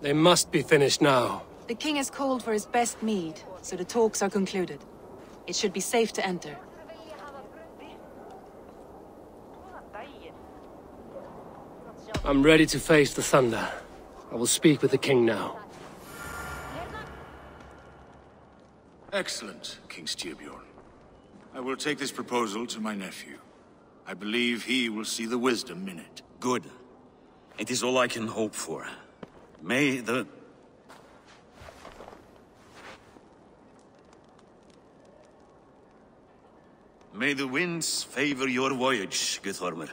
They must be finished now. The king has called for his best mead, so the talks are concluded. It should be safe to enter. I'm ready to face the thunder. I will speak with the king now. Excellent, King Styrbjorn. I will take this proposal to my nephew. I believe he will see the wisdom in it. Good. It is all I can hope for. May the... May the winds favor your voyage, Guthorm.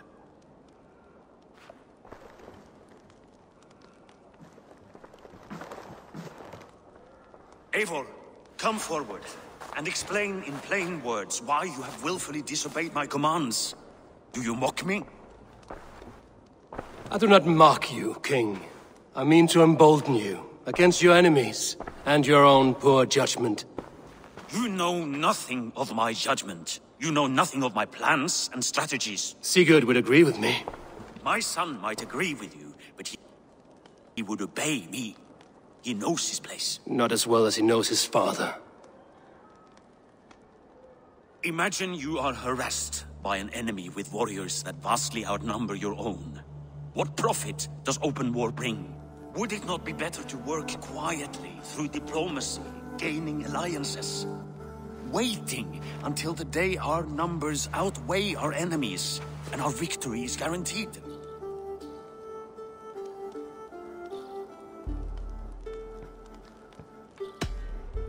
Eivor, come forward, and explain in plain words why you have willfully disobeyed my commands. Do you mock me? I do not mock you, King. I mean to embolden you, against your enemies, and your own poor judgment. You know nothing of my judgment. You know nothing of my plans and strategies. Sigurd would agree with me. My son might agree with you, but he... He would obey me. He knows his place. Not as well as he knows his father. Imagine you are harassed by an enemy with warriors that vastly outnumber your own. What profit does open war bring? Would it not be better to work quietly through diplomacy, gaining alliances? Waiting until the day our numbers outweigh our enemies and our victory is guaranteed.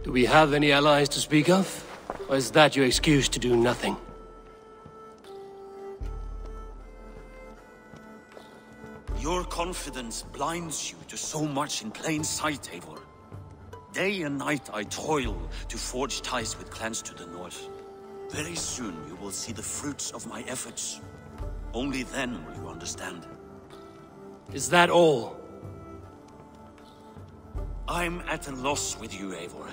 Do we have any allies to speak of? Or is that your excuse to do nothing? Your confidence blinds you to so much in plain sight, Eivor. Day and night I toil to forge ties with clans to the north. Very soon you will see the fruits of my efforts. Only then will you understand. Is that all? I'm at a loss with you, Eivor.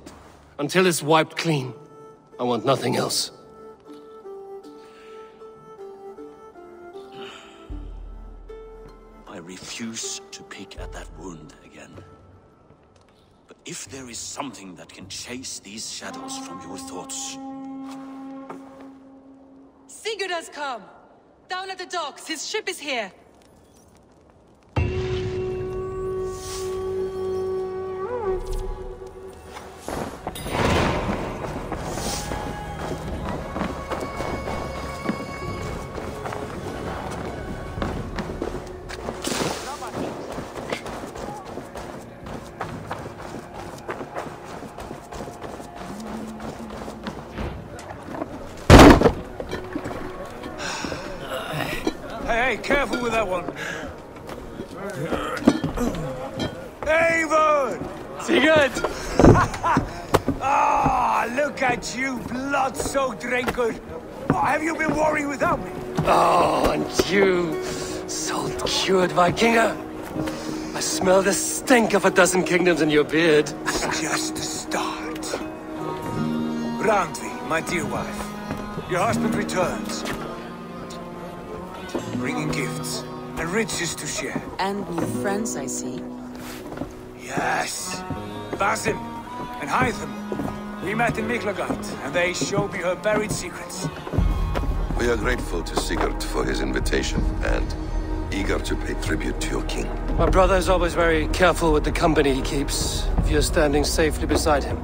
Until it's wiped clean, I want nothing else. I refuse to pick at that wound again. But if there is something that can chase these shadows from your thoughts... Sigurd has come! Down at the docks, his ship is here! That one. Avon! Sigurd! Ah, look at you, blood-soaked rancor. What have you been worrying without me? Oh, and you, salt-cured Vikinger. I smell the stink of a dozen kingdoms in your beard. It's just the start. Randvi, my dear wife, your husband returns. Bringing gifts and riches to share. And new friends, I see. Yes. Basim and Hytham. We met in Miklagard, and they showed me her buried secrets. We are grateful to Sigurd for his invitation and eager to pay tribute to your king. My brother is always very careful with the company he keeps. If you're standing safely beside him,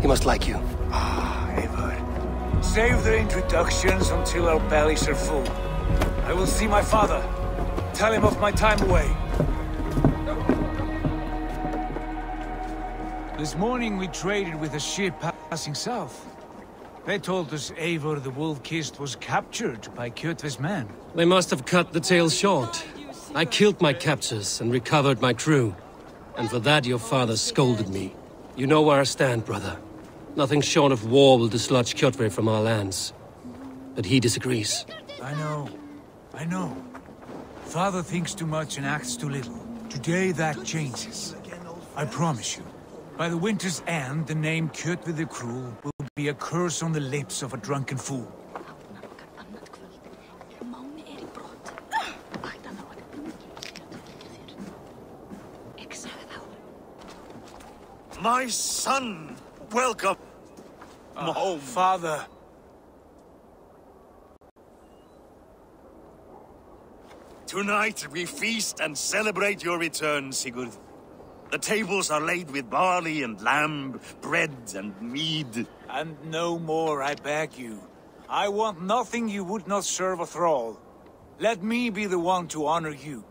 he must like you. Ah, Eivor. Save the introductions until our bellies are full. I will see my father. Tell him of my time away. This morning we traded with a ship passing south. They told us Eivor the Wolf-Kissed was captured by Kjotve's men. They must have cut the tale short. I killed my captors and recovered my crew. And for that your father scolded me. You know where I stand, brother. Nothing short of war will dislodge Kjotve from our lands. But he disagrees. I know. I know. Father thinks too much and acts too little. Today that changes. I promise you. By the winter's end, the name Kjotve the Cruel will be a curse on the lips of a drunken fool. My son! Welcome! Ah, home. Father, Tonight we feast and celebrate your return, Sigurd. The tables are laid with barley and lamb, bread and mead. and no more, I beg you. I want nothing you would not serve a thrall. Let me be the one to honor you.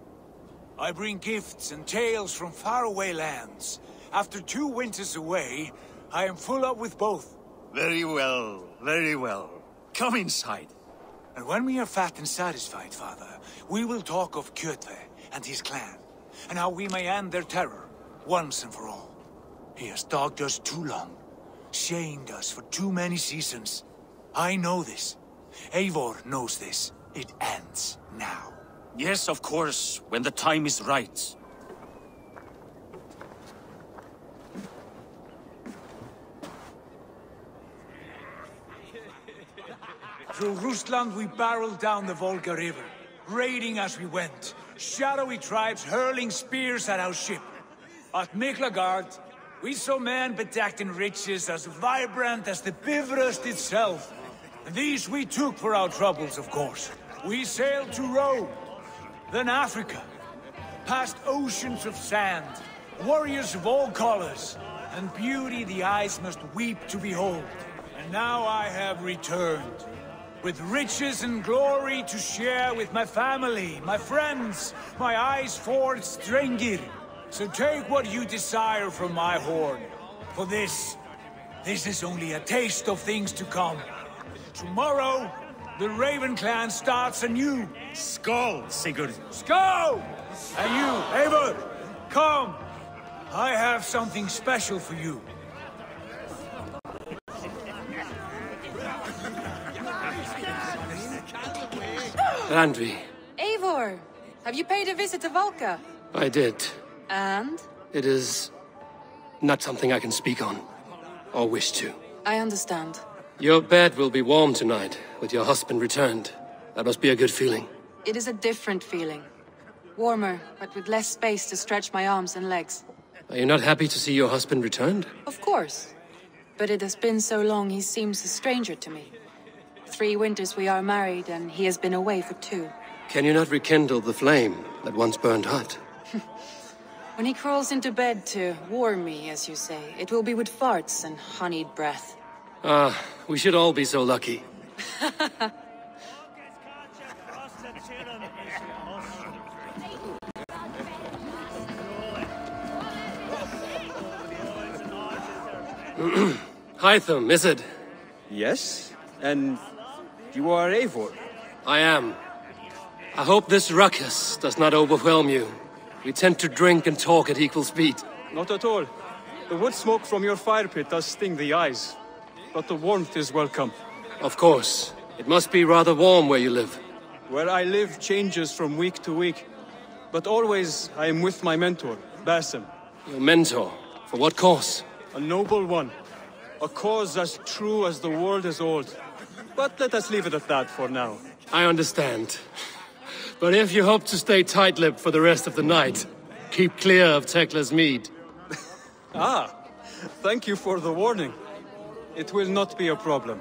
I bring gifts and tales from faraway lands. After two winters away, I am full up with both. Very well, very well. Come inside. And when we are fat and satisfied, father, we will talk of Kjotve and his clan, and how we may end their terror, once and for all. He has dogged us too long, shamed us for too many seasons. I know this. Eivor knows this. It ends now. Yes, of course, when the time is right. Through Rusland we barreled down the Volga River, raiding as we went. Shadowy tribes hurling spears at our ship. At Miklagard, we saw men bedecked in riches as vibrant as the Bifrost itself. These we took for our troubles, of course. We sailed to Rome, then Africa, past oceans of sand, warriors of all colors, and beauty the eyes must weep to behold. And now I have returned, with riches and glory to share with my family, my friends, my eyes forged Drengir. So take what you desire from my horn. For this, this is only a taste of things to come. Tomorrow, the Raven clan starts anew. Skull, Sigurd. Go! And you, Eivor, come! I have something special for you. Randvi, Eivor! Have you paid a visit to Valka? I did. And? It is not something I can speak on, or wish to. I understand. Your bed will be warm tonight, with your husband returned. That must be a good feeling. It is a different feeling. Warmer, but with less space to stretch my arms and legs. Are you not happy to see your husband returned? Of course. But it has been so long he seems a stranger to me. Three winters we are married, and he has been away for two. Can you not rekindle the flame that once burned hot? When he crawls into bed to warm me, as you say, it will be with farts and honeyed breath. Ah, we should all be so lucky. Hytham, is it? Yes? And you are Eivor? I am. I hope this ruckus does not overwhelm you. We tend to drink and talk at equal speed. Not at all. The wood smoke from your fire pit does sting the eyes. But the warmth is welcome. Of course. It must be rather warm where you live. Where I live changes from week to week. But always I am with my mentor, Basim. Your mentor. For what cause? A noble one. A cause as true as the world is old. But let us leave it at that for now. I understand. But if you hope to stay tight-lipped for the rest of the night, keep clear of Tekla's mead. Ah, thank you for the warning. It will not be a problem.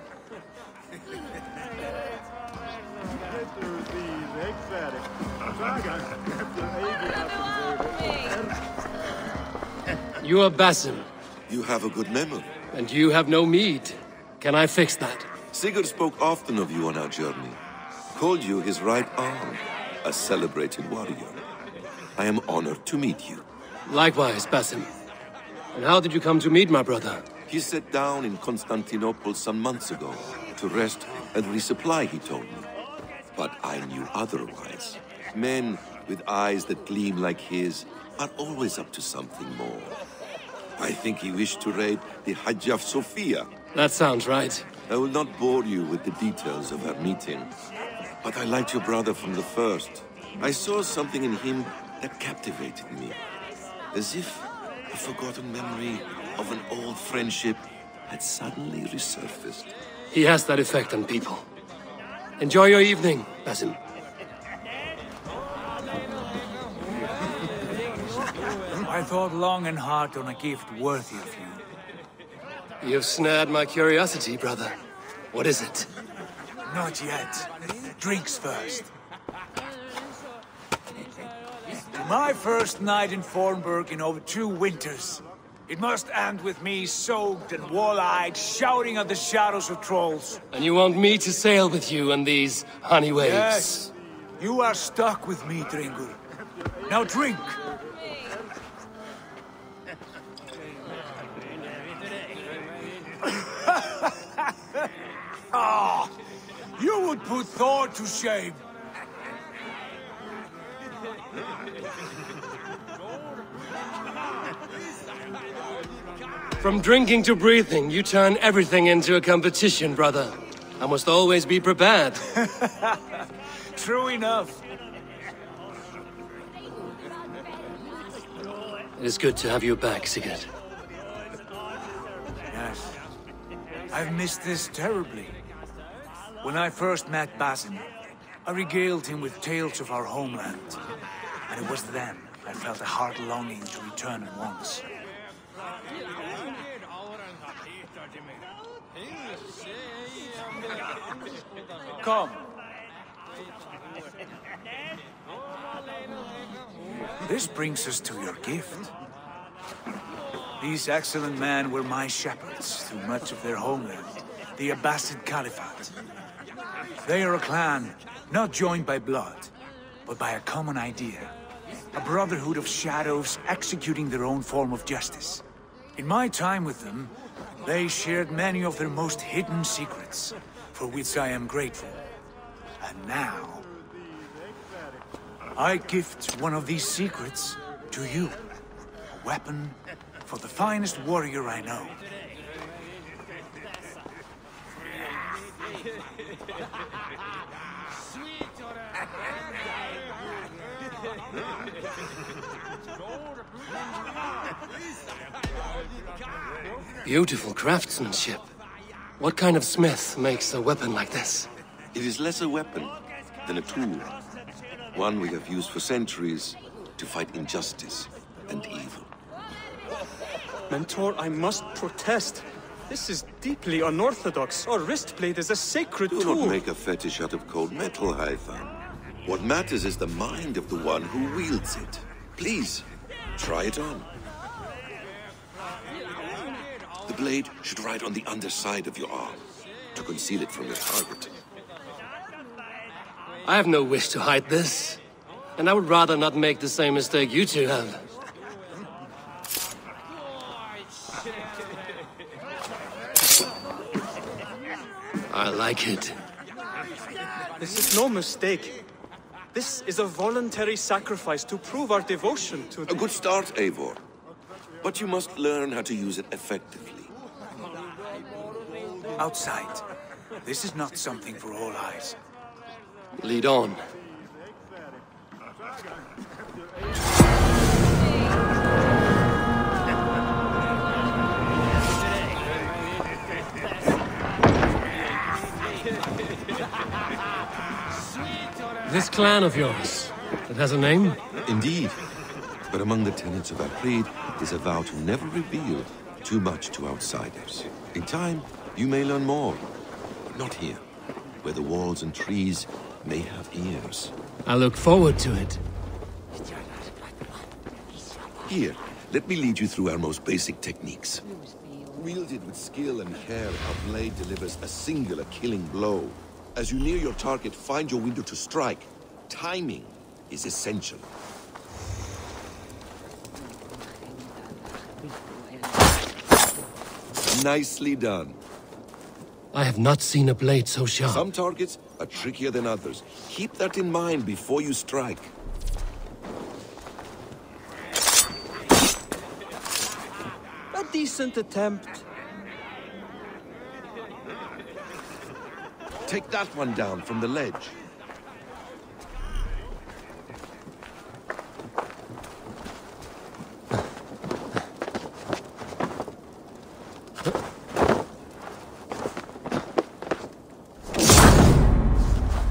You are Basim, You have a good memory. and you have no mead. Can I fix that? Sigurd spoke often of you on our journey. Called you his right arm, a celebrated warrior. I am honored to meet you. Likewise, Basim. And how did you come to meet my brother? He sat down in Constantinople some months ago to rest and resupply, he told me. But I knew otherwise. Men with eyes that gleam like his are always up to something more. I think he wished to raid the Hagia Sophia. That sounds right. I will not bore you with the details of our meeting. But I liked your brother from the first. I saw something in him that captivated me. As if a forgotten memory of an old friendship had suddenly resurfaced. He has that effect on people. Enjoy your evening, Basim. I thought long and hard on a gift worthy of you. You've snared my curiosity, brother. What is it? Not yet. Drinks first. My first night in Fornburg in over two winters. It must end with me soaked and wall-eyed, shouting at the shadows of trolls. And you want me to sail with you on these honey waves? Yes. You are stuck with me, Dringur. Now drink. Ah, you would put Thor to shame. From drinking to breathing, you turn everything into a competition, brother. I must always be prepared. True enough. It is good to have you back, Sigurd. Yes. I've missed this terribly. When I first met Basim, I regaled him with tales of our homeland. And it was then I felt a heart longing to return at once. Come. This brings us to your gift. These excellent men were my shepherds through much of their homeland, the Abbasid Caliphate. They are a clan, not joined by blood, but by a common idea. A brotherhood of shadows executing their own form of justice. In my time with them, they shared many of their most hidden secrets, for which I am grateful. And now... I gift one of these secrets to you. A weapon for the finest warrior I know. Beautiful craftsmanship. What kind of smith makes a weapon like this? It is less a weapon than a tool. One we have used for centuries to fight injustice and evil. Mentor, I must protest. This is deeply unorthodox. Our wrist blade is a sacred Do tool. not make a fetish out of cold metal, Hytham. What matters is the mind of the one who wields it. Please, try it on. The blade should ride on the underside of your arm to conceal it from your target. I have no wish to hide this. And I would rather not make the same mistake you two have. I like it. This is no mistake. This is a voluntary sacrifice to prove our devotion to A the... good start, Eivor. But you must learn how to use it effectively. Outside. This is not something for all eyes. Lead on. This clan of yours, it has a name? Indeed. But among the tenets of our creed is a vow to never reveal too much to outsiders. In time, you may learn more. But not here, where the walls and trees may have ears. I look forward to it. Here, let me lead you through our most basic techniques. Wielded with skill and care, our blade delivers a singular killing blow. As you near your target, find your window to strike. Timing is essential. Nicely done. I have not seen a blade so sharp. Some targets are trickier than others. Keep that in mind before you strike. Decent attempt. Take that one down from the ledge.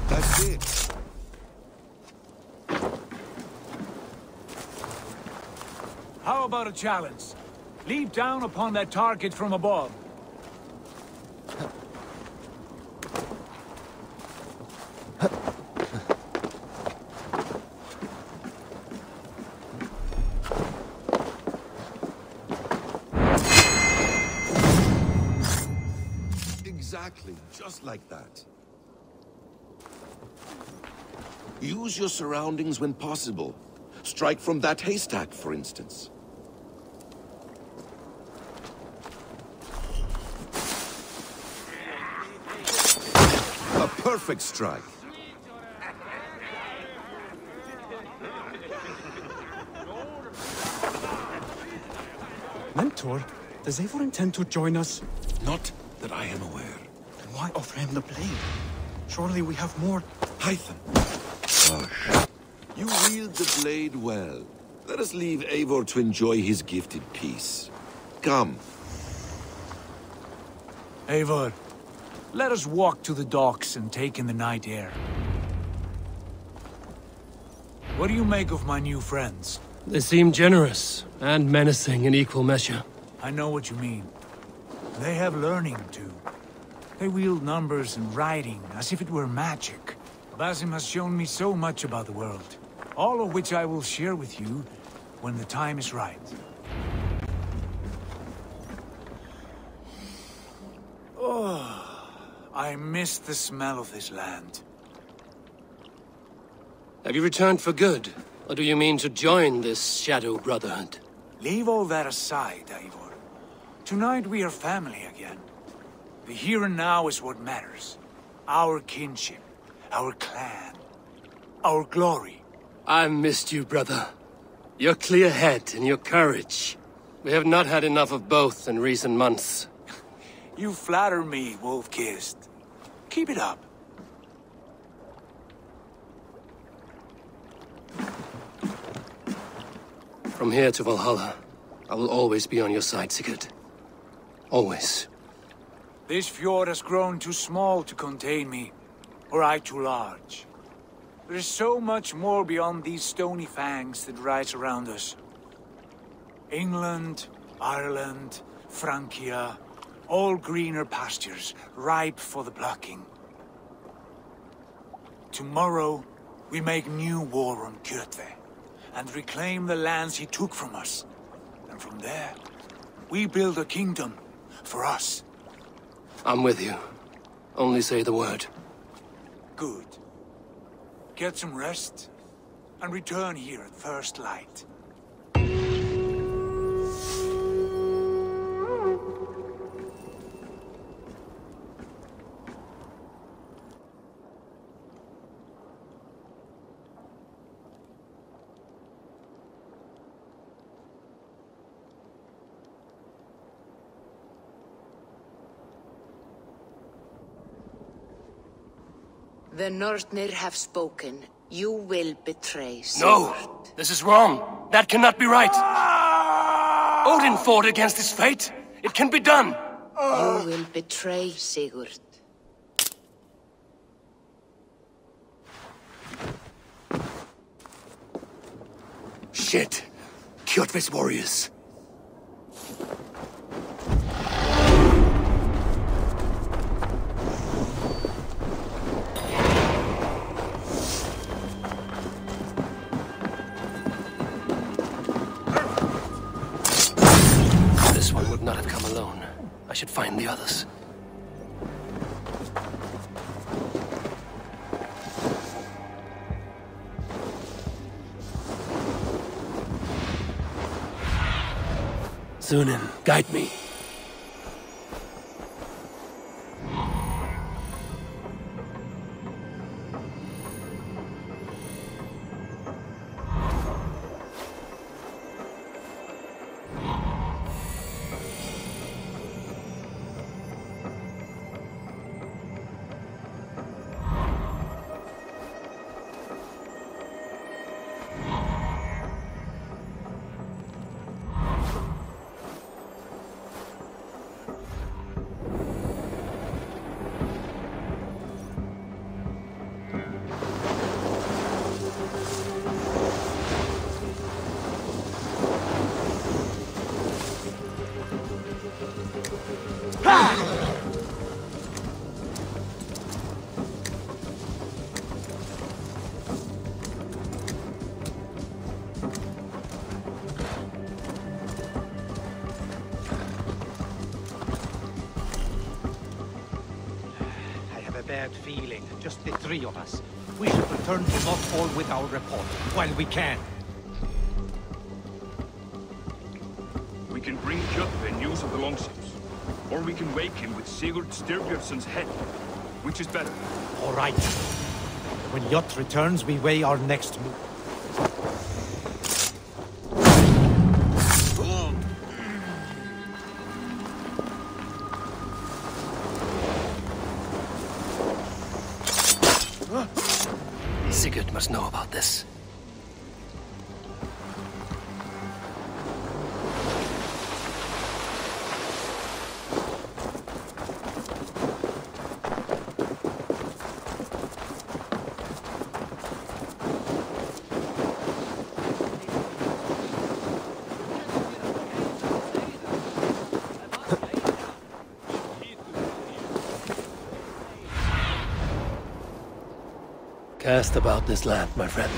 That's it. How about a challenge? Leap down upon that target from above. Exactly, just like that. Use your surroundings when possible. Strike from that haystack, for instance. Perfect strike. Mentor, does Eivor intend to join us? Not that I am aware. Then why offer him the blade? Surely we have more. Hytham. Hush. You wield the blade well. Let us leave Eivor to enjoy his gifted peace. Come. Eivor, let us walk to the docks and take in the night air. What do you make of my new friends? They seem generous and menacing in equal measure. I know what you mean. They have learning, too. They wield numbers and writing as if it were magic. Basim has shown me so much about the world, all of which I will share with you when the time is right. I miss the smell of this land. Have you returned for good? Or do you mean to join this Shadow Brotherhood? Leave all that aside, Eivor. Tonight we are family again. The here and now is what matters. Our kinship, our clan, our glory. I missed you, brother. Your clear head and your courage. We have not had enough of both in recent months. You flatter me, Wolf-Kissed. Keep it up. From here to Valhalla, I will always be on your side, Sigurd. Always. This fjord has grown too small to contain me, or I too large. There is so much more beyond these stony fangs that rise around us. England, Ireland, Francia, all greener pastures, ripe for the plucking. Tomorrow, we make new war on Kjotve, and reclaim the lands he took from us. And from there, we build a kingdom for us. I'm with you. Only say the word. Good. Get some rest, and return here at first light. The Nornir have spoken. You will betray Sigurd. No! This is wrong! That cannot be right! Odin fought against his fate! It can be done! You will betray Sigurd. Shit! Kjotve's warriors! Sunan, guide me. Lothfall with our report, while we can. We can bring Kjotve news of the longships. Or we can wake him with Sigurd Styrbjörnsson's head. Which is better? All right. When Jot returns, we weigh our next move. This land, my friend.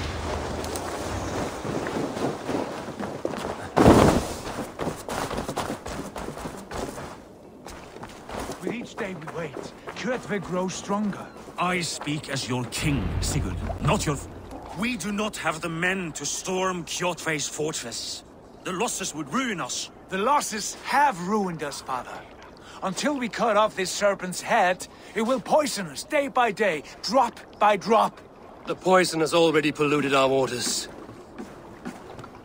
With each day we wait, Kjotve grows stronger. I speak as your king, Sigurd, not your... We do not have the men to storm Kjotve's fortress. The losses would ruin us. The losses have ruined us, father. Until we cut off this serpent's head, it will poison us day by day, drop by drop. The poison has already polluted our waters.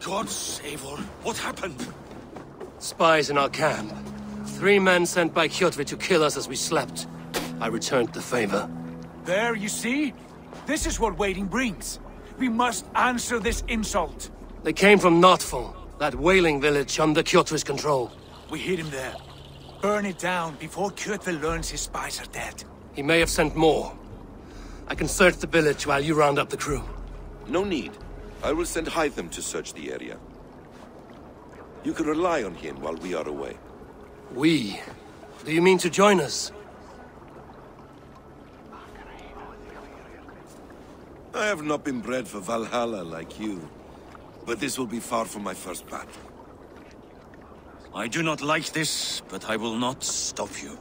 God save her. What happened? Spies in our camp. Three men sent by Kjotve to kill us as we slept. I returned the favor. There, you see? This is what waiting brings. We must answer this insult. They came from Notful, that whaling village under Kjotve's control. We hid him there. Burn it down before Kjotve learns his spies are dead. He may have sent more. I can search the village while you round up the crew. No need. I will send Hytham to search the area. You can rely on him while we are away. We? Do you mean to join us? I have not been bred for Valhalla like you. But this will be far from my first battle. I do not like this, but I will not stop you.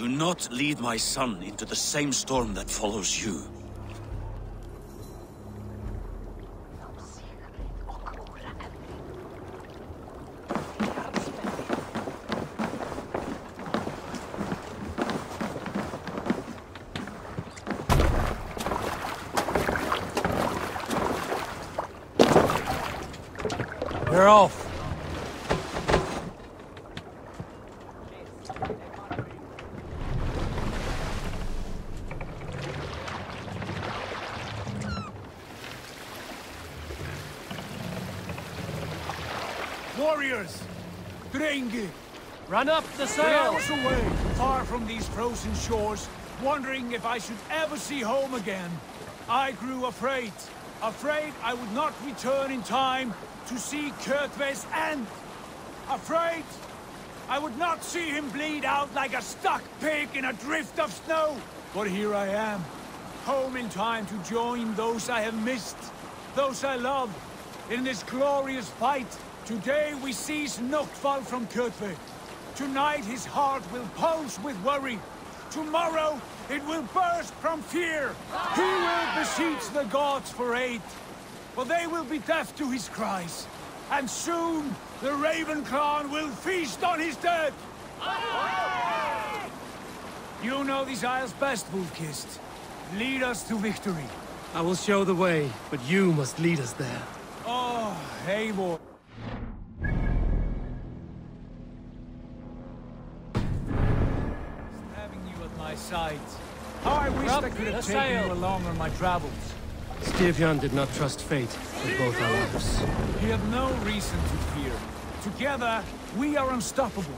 Do not lead my son into the same storm that follows you. We're off. Warriors! Drengi! Run up the hours away, far from these frozen shores, wondering if I should ever see home again. I grew afraid. Afraid I would not return in time to see Kjotve's end. Afraid I would not see him bleed out like a stuck pig in a drift of snow. But here I am, home in time to join those I have missed, those I love, in this glorious fight. Today we seize Noktval from Kjotve. Tonight his heart will pulse with worry. Tomorrow it will burst from fear. He will beseech the gods for aid. For they will be deaf to his cries. And soon the Raven clan will feast on his dead. You know these isles best, Wolf-Kissed. Lead us to victory. I will show the way, but you must lead us there. Oh, Eivor. You at my side. How I wish Up I could have taken sail. you along on my travels. Styrbjörn did not trust fate with both our lives. You have no reason to fear. Together, we are unstoppable.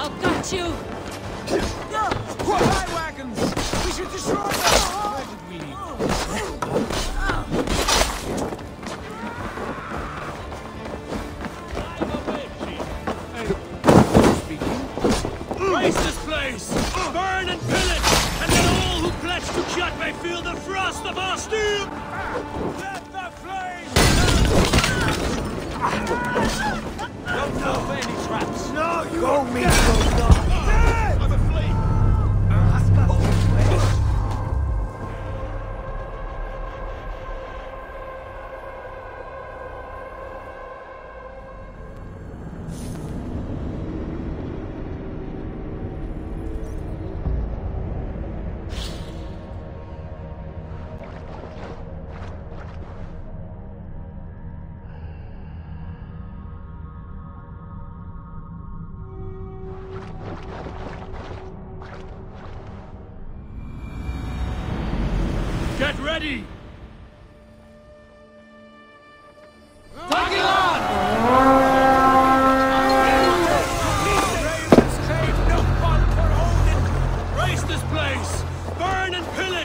Got you! Supply wagons! We should destroy them! Where did we leave? Raze this place! Burn and pillage! And let all who pledge to Kjot may feel the frost of our steel! Let the flames! Don't know any traps. No, you Go me, I'm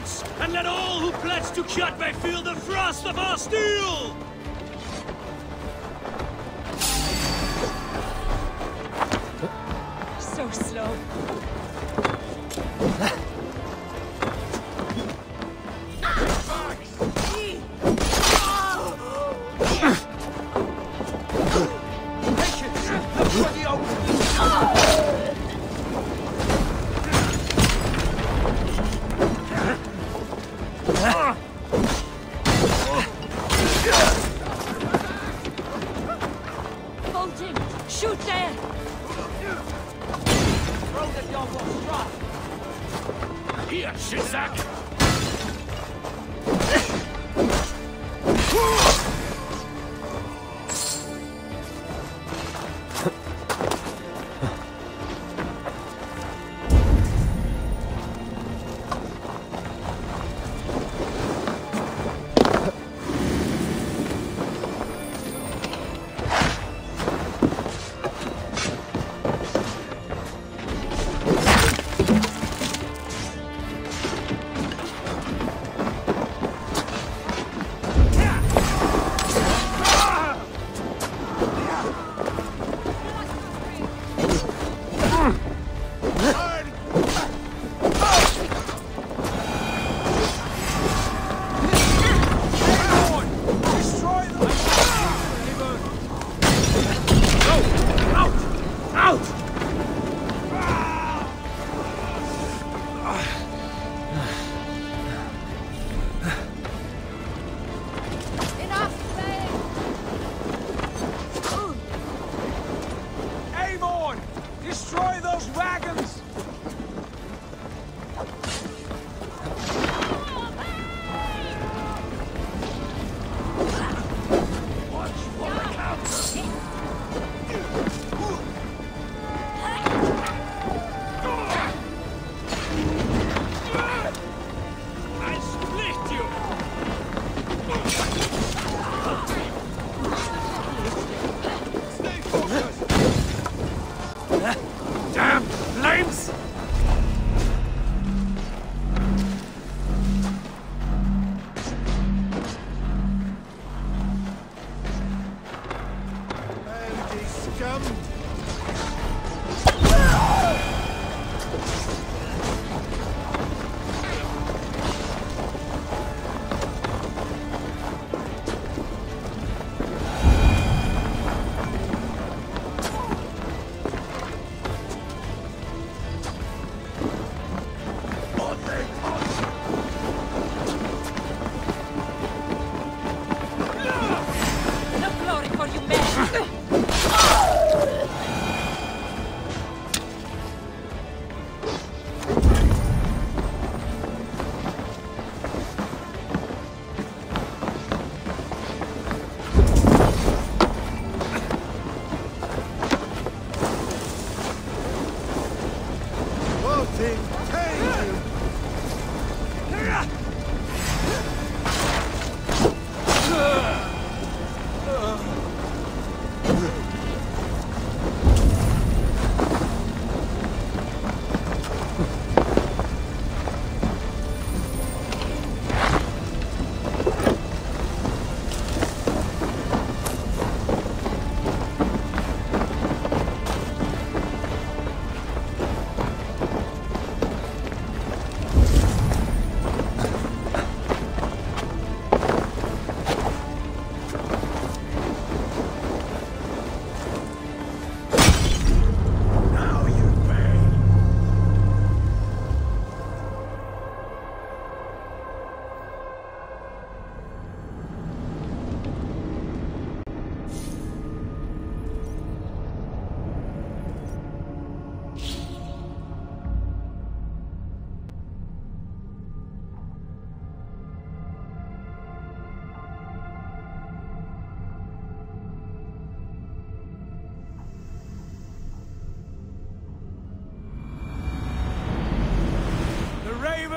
and! Let all who pledge to may feel the frost of our steel! So slow.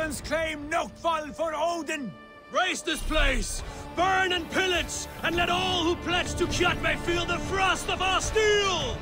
Vikings claim Notval for Odin! Raze this place! Burn and pillage! And let all who pledge to Kjotve feel the frost of our steel!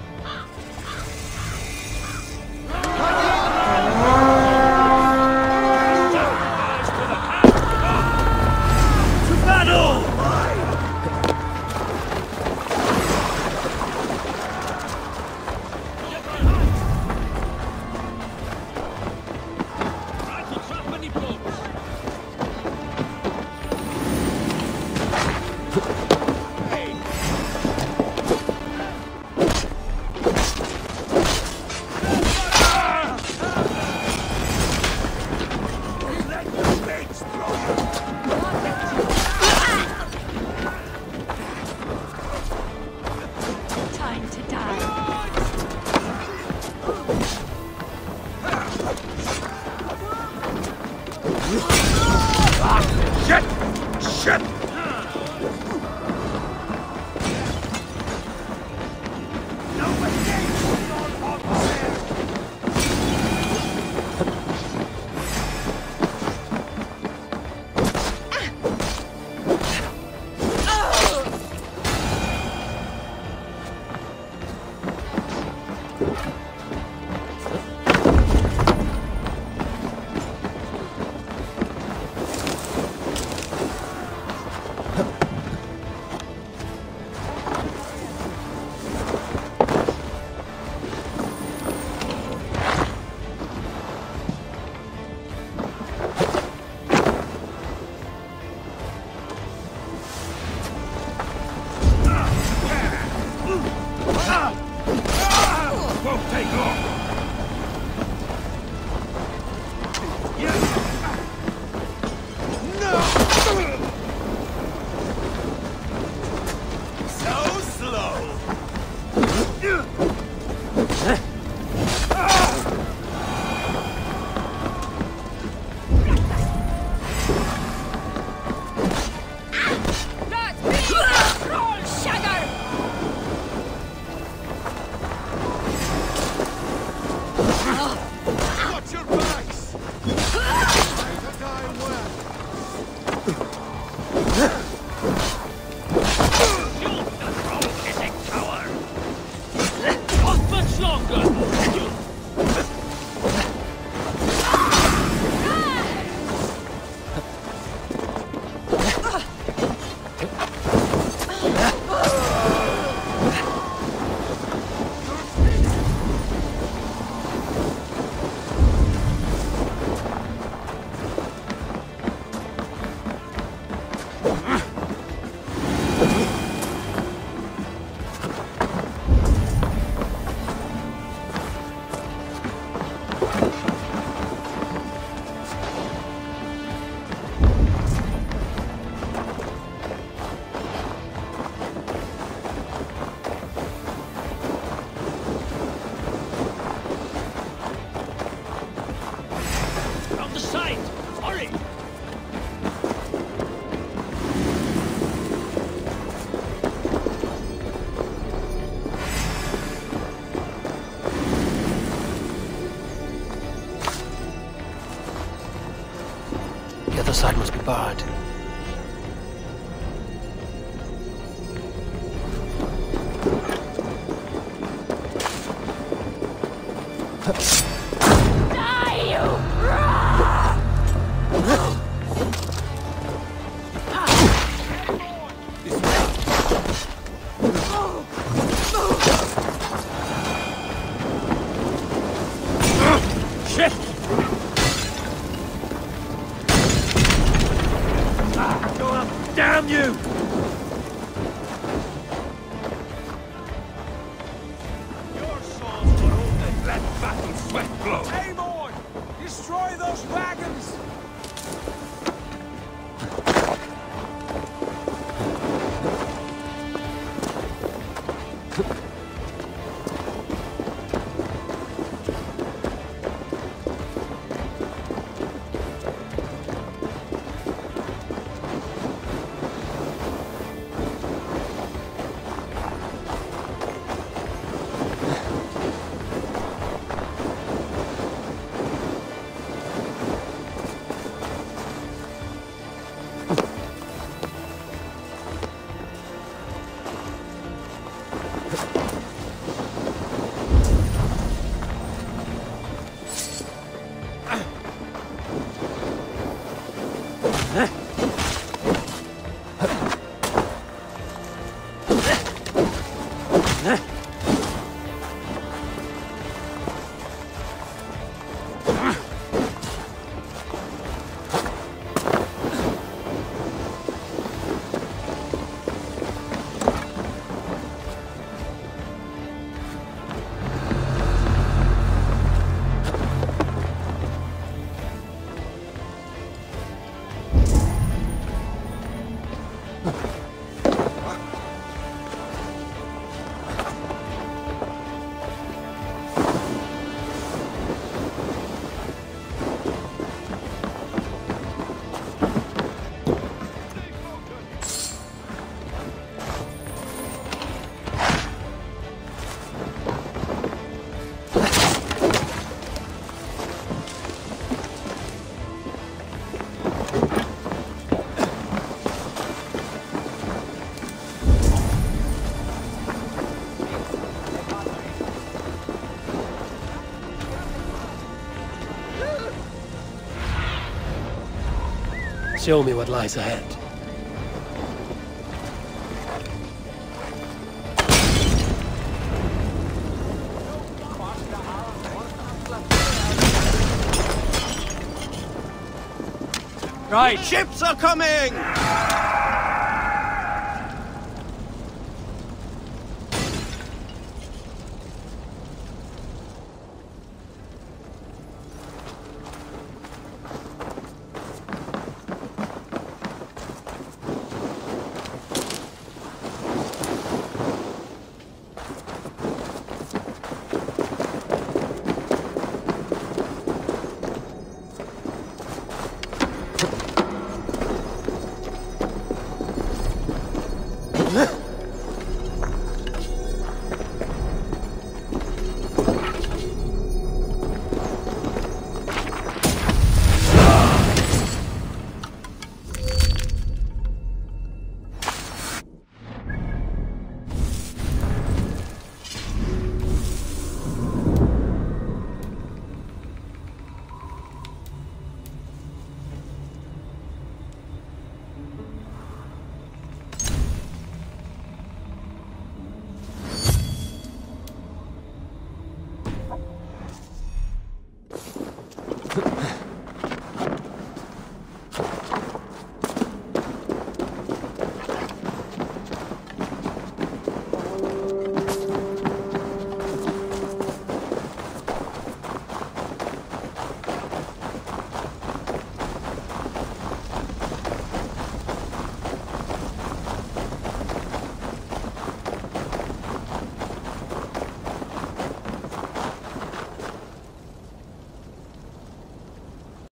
Other Show me what lies ahead. Right, ships are coming!